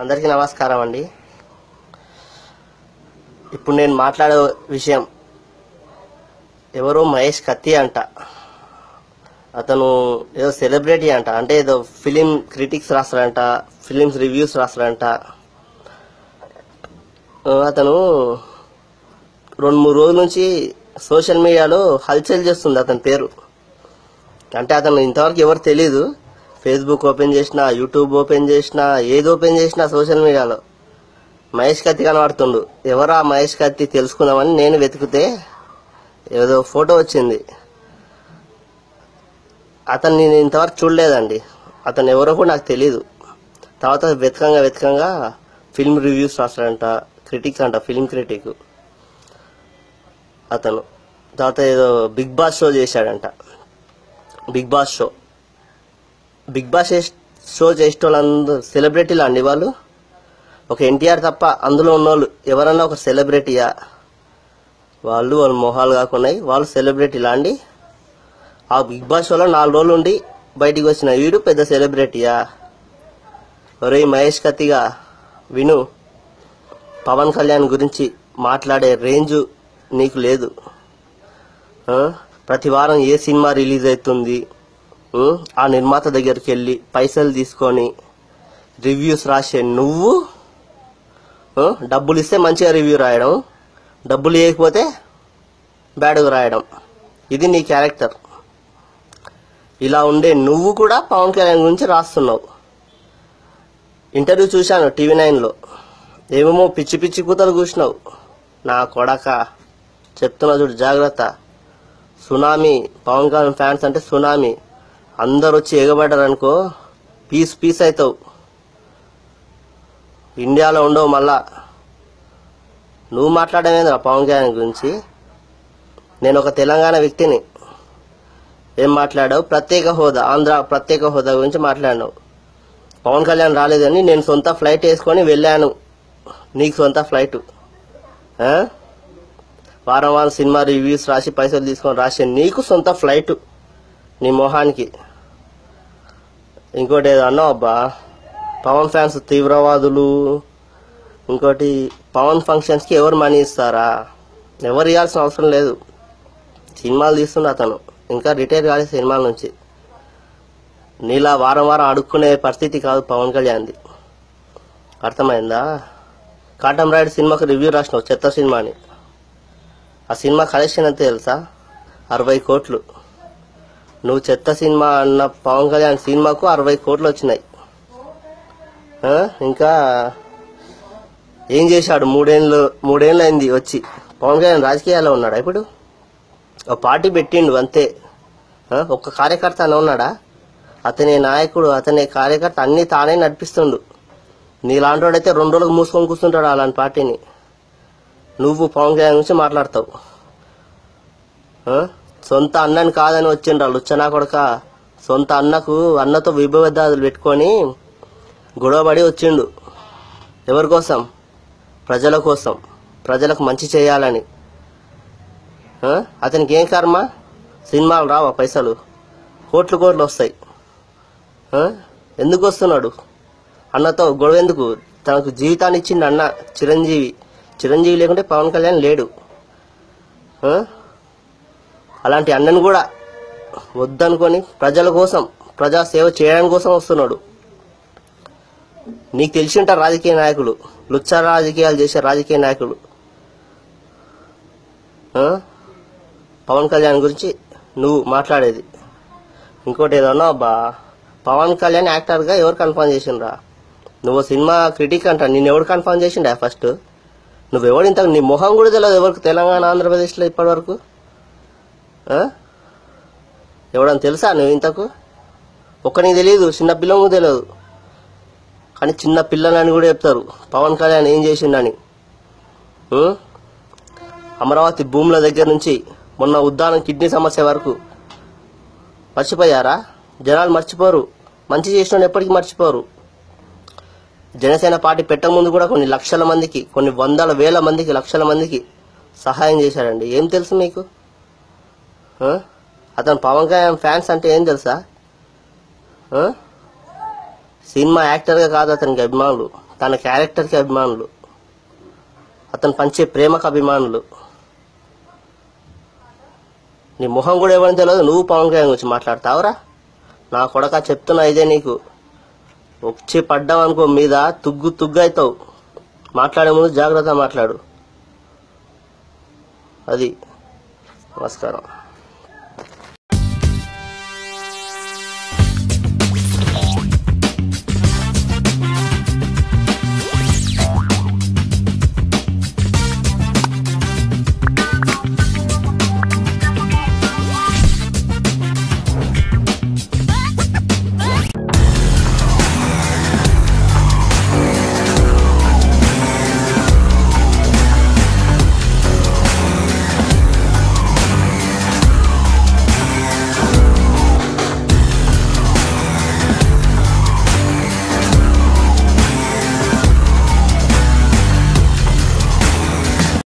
అందరికీ నమస్కారం అండి. ఇప్పుడు నేను మాట్లాడే విషయం ఎవరో మహేష్ కత్తి అంట. అతను ఏదో సెలబ్రిటీ అంట. అంటే ఏదో ఫిలిం క్రిటిక్స్ రాస్తాడంట ఫిలిమ్స్ రివ్యూస్ రాస్తాడంట. అతను రెండు మూడు రోజుల నుంచి సోషల్ మీడియాలో హల్చల్ చేస్తుంది అతని పేరు. అంటే అతను ఇంతవరకు ఎవరు తెలీదు. ఫేస్బుక్ ఓపెన్ చేసినా యూట్యూబ్ ఓపెన్ చేసినా ఏది ఓపెన్ చేసినా సోషల్ మీడియాలో మహేష్ కత్తి కనబడుతుండు. ఎవరా మహేష్ కత్తి తెలుసుకుందామని నేను వెతికితే ఏదో ఫోటో వచ్చింది. అతన్ని నేను ఇంతవరకు చూడలేదండి. అతను ఎవరో కూడా నాకు తెలీదు. తర్వాత వెతకంగా వెతకంగా ఫిల్మ్ రివ్యూస్ రాస్తాడంట క్రిటిక్ అంట ఫిల్మ్ క్రిటిక్ అతను. తర్వాత ఏదో బిగ్ బాస్ షో చేశాడంట. Big boss show big boss show చేసే వాళ్ళందరూ సెలబ్రిటీలు అండి వాళ్ళు. ఒక ఎన్టీఆర్ తప్ప అందులో ఉన్నోళ్ళు ఎవరన్నా ఒక సెలబ్రిటీయా? వాళ్ళు వాళ్ళ మొహాలు కాకున్నాయి. వాళ్ళు సెలబ్రిటీలా అండి? ఆ బిగ్ బాస్ షోలో నాలుగు రోజులు ఉండి బయటికి వచ్చిన వీడు పెద్ద సెలబ్రిటీయా? ఒరే మహేష్ కత్తిగా విను. పవన్ కళ్యాణ్ గురించి మాట్లాడే రేంజు నీకు లేదు. ప్రతి వారం ఏ సినిమా రిలీజ్ అవుతుంది? ఆ నిర్మాత దగ్గరికి వెళ్ళి పైసలు తీసుకొని రివ్యూస్ రాసే నువ్వు? డబ్బులు ఇస్తే మంచిగా రివ్యూ రాయడం. డబ్బులు ఇవ్వకపోతే బ్యాడ్గా రాయడం. ఇది నీ క్యారెక్టర్. ఇలా ఉండే నువ్వు కూడా పవన్ కళ్యాణ్ గురించి రాస్తున్నావు. ఇంటర్వ్యూ చూశాను టీవీ నైన్లో. ఏమేమో పిచ్చి పిచ్చి కూతలు కూసినావు. నా కొడక. చెప్తున్నా చూడు జాగ్రత్త. సునామీ. పవన్ కళ్యాణ్ ఫ్యాన్స్ అంటే సునామీ. అందరు వచ్చి ఎగబడ్డారు అనుకో పీస్ పీస్ అవుతావు ఇండియాలో ఉండవు మళ్ళా. నువ్వు మాట్లాడమేంద్రా పవన్ కళ్యాణ్ గురించి? నేను ఒక తెలంగాణ వ్యక్తిని. ఏం మాట్లాడావు? ప్రత్యేక హోదా ఆంధ్ర ప్రత్యేక హోదా గురించి మాట్లాడినావు. పవన్ కళ్యాణ్ రాలేదని నేను సొంత ఫ్లైట్ వేసుకొని వెళ్ళాను. నీకు సొంత ఫ్లైట్. వారం వారం సినిమా రివ్యూస్ రాసి పైసలు తీసుకొని రాసే నీకు సొంత ఫ్లైట్ నీ మొహానికి. ఇంకోటి ఏదో అన్నావు అబ్బా. పవన్ ఫ్యాన్స్ తీవ్రవాదులు. ఇంకోటి పవన్ ఫంక్షన్స్కి ఎవరు మనీ ఇస్తారా? ఎవరు ఇవ్వాల్సిన అవసరం లేదు. సినిమాలు తీస్తుండే అతను. ఇంకా రిటైర్ కాలేదు సినిమాల నుంచి. నీలా వారం వారం అడుక్కునే పరిస్థితి కాదు పవన్ కళ్యాణ్ది. అర్థమైందా? కాటం రాయుడు సినిమాకి రివ్యూ రాసినావు చెత్త సినిమాని. ఆ సినిమా కలెక్షన్ ఎంత తెలుసా? అరవై కోట్లు. నువ్వు చెత్త సినిమా అన్న పవన్ కళ్యాణ్ సినిమాకు అరవై కోట్లు వచ్చినాయి. ఇంకా ఏం చేశాడు? మూడేళ్ళు మూడేళ్ళు అయింది వచ్చి. పవన్ కళ్యాణ్ రాజకీయాల్లో ఉన్నాడా ఇప్పుడు? ఒక పార్టీ పెట్టిండు అంతే. ఒక్క కార్యకర్త అని ఉన్నాడా? అతనే నాయకుడు అతనే కార్యకర్త అన్ని తానే నడిపిస్తుండు. నీలాంటి వాడైతే రెండు రోజులకు మూసుకొని కూర్చుంటాడు అలాంటి పార్టీని. నువ్వు పవన్ కళ్యాణ్ గురించి మాట్లాడతావు. సొంత అన్నని కాదని వచ్చిండ్రు లుచ్చనా కొడక. సొంత అన్నకు అన్నతో విభేదాలు పెట్టుకొని గొడవపడి వచ్చిండు. ఎవరి కోసం? ప్రజల కోసం. ప్రజలకు మంచి చేయాలని. అతనికి ఏం కర్మ? సినిమాలు రావా పైసలు? కోట్లు కోట్లు వస్తాయి. ఎందుకు వస్తున్నాడు? అన్నతో గొడవ ఎందుకు? తనకు జీవితాన్ని ఇచ్చిండు అన్న చిరంజీవి. చిరంజీవి లేకుంటే పవన్ కళ్యాణ్ లేడు. అలాంటి అన్నను కూడా వద్దనుకొని ప్రజల కోసం ప్రజా సేవ చేయడం కోసం వస్తున్నాడు. నీకు తెలిసి రాజకీయ నాయకులు లుచ్చ రాజకీయాలు చేసే రాజకీయ నాయకులు. పవన్ కళ్యాణ్ గురించి నువ్వు మాట్లాడేది. ఇంకోటి ఏదన్నా అబ్బా పవన్ కళ్యాణ్ యాక్టర్గా ఎవరు కన్ఫర్మ్ చేసిండ్రా? నువ్వు సినిమా క్రిటిక్ అంట నిన్ను ఎవరు కన్ఫర్మ్ చేసిండా ఫస్ట్? నువ్వెవడు ఇంత నీ మొహం కూడా తెలియదు ఎవరికి తెలంగాణ ఆంధ్రప్రదేశ్లో ఇప్పటివరకు? ఎవడని తెలుసా నువ్వు ఇంతకు? ఒక్కనికి తెలియదు చిన్న పిల్లకు తెలియదు కానీ చిన్న పిల్లలని కూడా చెప్తారు. పవన్ కళ్యాణ్ ఏం చేసిండని? అమరావతి భూముల దగ్గర నుంచి మొన్న ఉద్దానం కిడ్నీ సమస్య వరకు. మర్చిపోయారా? జనాలు మర్చిపోరు. మంచి చేసిన ఎప్పటికీ మర్చిపోరు. జనసేన పార్టీ పెట్టక ముందు కూడా కొన్ని లక్షల మందికి కొన్ని వందల వేల మందికి లక్షల మందికి సహాయం చేశాడండి. ఏం తెలుసు మీకు? అతను పవన్ కళ్యాణ్ ఫ్యాన్స్ అంటే ఏం తెలుసా? సినిమా యాక్టర్గా కాదు అతనికి అభిమానులు. తన క్యారెక్టర్కి అభిమానులు. అతను పంచే ప్రేమకు అభిమానులు. నీ మొహం కూడా ఎవరిని తెలియదు నువ్వు పవన్ కళ్యాణ్ గురించి మాట్లాడతావురా? నా కొడక చెప్తున్నా ఇదే నీకు. వచ్చి పడ్డావు అనుకో మీద తుగ్గు తుగ్గు అవుతావు మాట్లాడే ముందు జాగ్రత్త మాట్లాడు. అది. నమస్కారం.